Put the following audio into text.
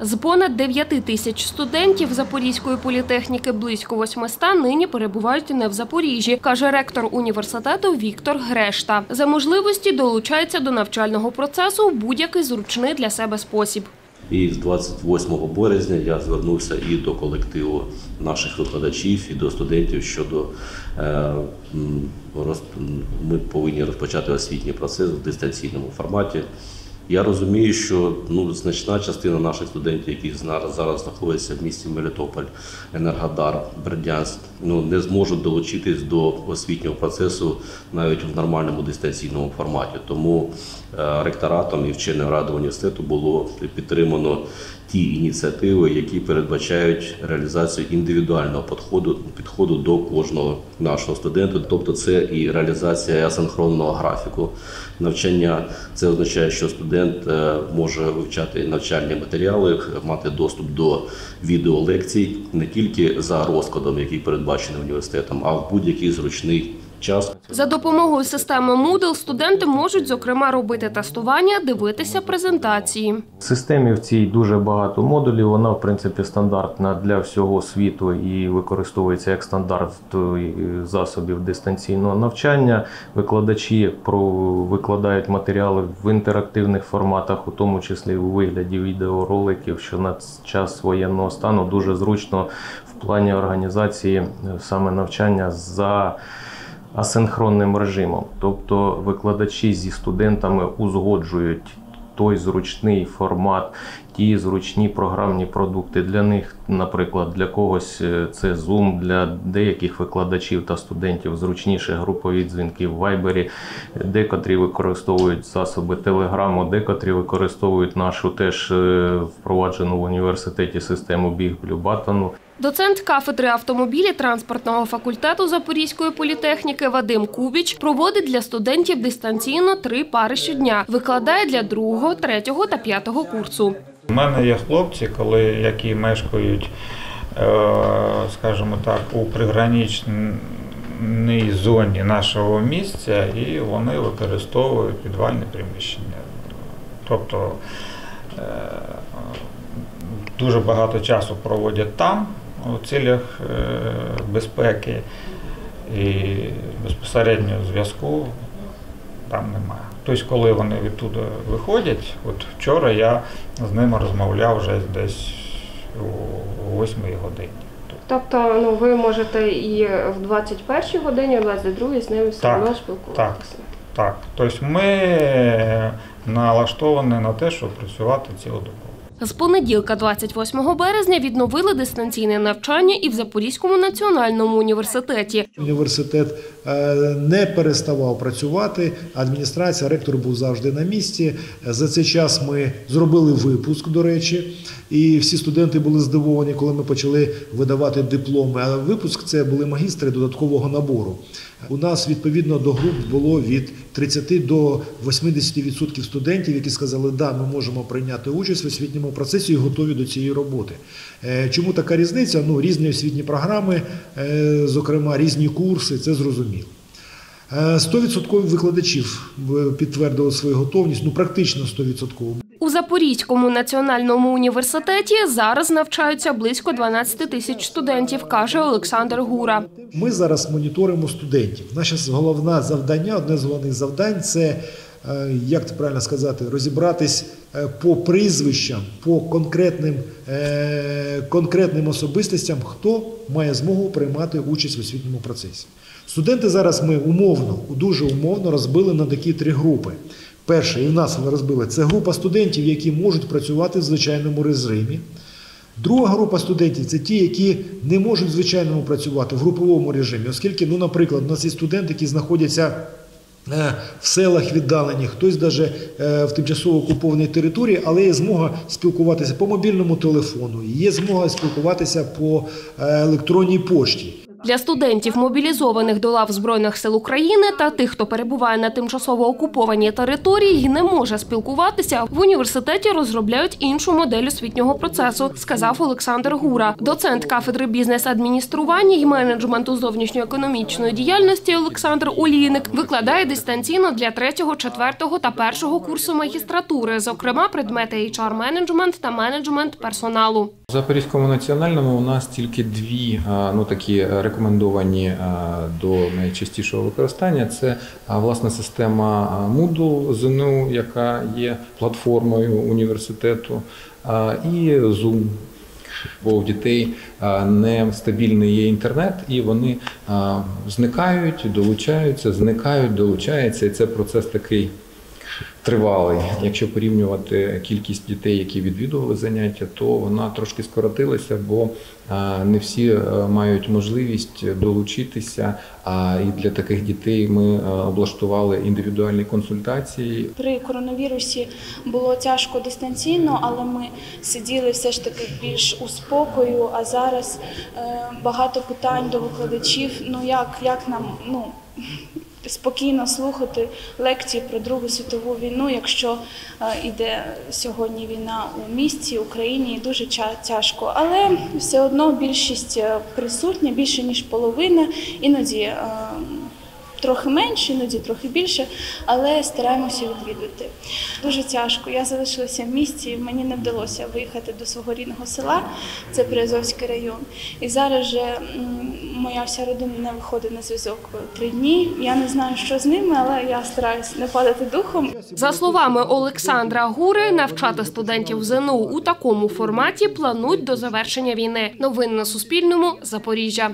З понад 9 тисяч студентів Запорізької політехніки близько 800 нині перебувають не в Запоріжжі, каже ректор університету Віктор Грешта. За можливості долучається до навчального процесу в будь-який зручний для себе спосіб. І з 28 березня я звернувся і до колективу наших викладачів, і до студентів щодо е, ми повинні розпочати освітній процес в дистанційному форматі. Я розумію, що ну значна частина наших студентів, які зараз зараз знаходяться в місті Мелітополь, Енергодар, Бердянськ, ну не зможуть долучитись до освітнього процесу навіть в нормальному дистанційному форматі. Тому е, ректоратом і вченою радою університету було підтримано ті ініціативи, які передбачають реалізацію індивідуального підходу підходу до кожного нашого студента. Тобто, це і реалізація асинхронного графіку навчання. Це означає, що студент е, може вивчати навчальні матеріали, мати доступ до відеолекцій не тільки за розкладом, який передбачений університетом, а в будь-який зручний час. За допомогою системи Moodle студенти можуть, зокрема, робити тестування, дивитися презентації. В системі в цій дуже багато модулів. Вона, в принципі, стандартна для всього світу і використовується як стандарт е, засобів дистанційного навчання. Викладачі про викладають матеріали в інтерактивних форматах, у тому числі у вигляді відеороликів, що на час воєнного стану дуже зручно в плані організації е, саме навчання за асинхронним режимом. Тобто викладачі зі студентами узгоджують той зручний формат, ті зручні програмні продукти. Для них, наприклад, для когось е, це Zoom, для деяких викладачів та студентів зручніше групові дзвінки в Viber, декотрі використовують засоби Telegram, декотрі використовують нашу теж е, впроваджену в університеті систему Big Blue Button. Доцент кафедри автомобілі транспортного факультету Запорізької політехніки Вадим Кубіч проводить для студентів дистанційно три пари щодня. Викладає для другого, третього та п'ятого курсу. У мене є хлопці, коли які мешкають, е, скажімо так, у приграничній зоні нашого місця, і вони використовують підвальне приміщення. Тобто е, дуже багато часу проводять там у цілях е, безпеки і безпосереднього зв'язку там немає. Тобто, коли вони відтуди виходять, от вчора я з ними розмовляв вже десь о 8 годині. Тобто, ну ви можете і в 21 годині, в 22 з ними все одно спілкуватися. Так, Так, тобто ми налаштовані на те, щоб працювати цілодобово. З понеділка, 28 березня, відновили дистанційне навчання і в Запорізькому національному університеті. Університет е, не переставав працювати. Адміністрація, ректор був завжди на місці. За цей час ми зробили випуск, до речі, і всі студенти були здивовані, коли ми почали видавати дипломи. А випуск це були магістри додаткового набору. У нас відповідно до груп було від 30 до 80% студентів, які сказали, да, ми можемо прийняти участь в освітньому процесі і готові до цієї роботи. Е, Чому така різниця? Ну, різні освітні програми, е, зокрема різні курси, це зрозуміло. Е, 100% викладачів е, підтвердили свою готовність, ну практично 100%. У Запорізькому національному університеті зараз навчаються близько 12 тисяч студентів, каже Олександр Гура. Ми зараз моніторимо студентів. Наше головне завдання, одне з головних завдань це, як це правильно сказати, розібратись е, по прізвищам, по конкретним, е, конкретним особистостям, хто має змогу приймати участь в освітньому процесі. Студенти зараз ми умовно, дуже умовно розбили на такі три групи. Перше, і в нас вони розбили, це група студентів, які можуть працювати в звичайному режимі. Друга група студентів це ті, які не можуть в звичайному працювати в груповому режимі, оскільки, ну, наприклад, у нас є студенти, які знаходяться е, в селах віддалені, хтось навіть в тимчасово окупованій території, але є змога спілкуватися по мобільному телефону, є змога спілкуватися по е, електронній пошті. Для студентів, мобілізованих до лав Збройних сил України та тих, хто перебуває на тимчасово окупованій території і не може спілкуватися, в університеті розробляють іншу модель освітнього процесу, сказав Олександр Гура, доцент кафедри бізнес-адміністрування і менеджменту зовнішньоекономічної діяльності Олександр Олійник викладає дистанційно для третього, четвертого та першого курсу магістратури, зокрема предмети HR-менеджмент та менеджмент персоналу. У Запорізькому національному у нас тільки дві ну, такі рекомендовані до найчастішого використання. Це власна система Moodle ЗНУ, яка є платформою університету, і Zoom. Бо у дітей нестабільний є інтернет, і вони зникають, долучаються, зникають, долучаються. І це процес такий тривалий. Якщо порівнювати кількість дітей, які відвідували заняття, то вона трошки скоротилася, бо не всі е, мають можливість долучитися. А і для таких дітей ми е, облаштували індивідуальні консультації. При коронавірусі було тяжко дистанційно, але ми сиділи все ж таки більш у спокою. А зараз е, багато питань до викладачів. Ну як, як нам ну спокійно слухати лекції про Другу світову війну, якщо йде сьогодні війна у місті, Україні, і дуже тяжко. Але все одно більшість е, присутня, більше ніж половина, іноді. Трохи менше, іноді трохи більше, але стараємося відвідувати. Дуже тяжко. Я залишилася в місті, мені не вдалося виїхати до свого рідного села, це Приазовський район. І зараз же моя вся родина не виходить на зв'язок три дні. Я не знаю, що з ними, але я стараюся не падати духом. За словами Олександра Гури, навчати студентів ЗНУ у такому форматі планують до завершення війни. Новини на Суспільному. Запоріжжя.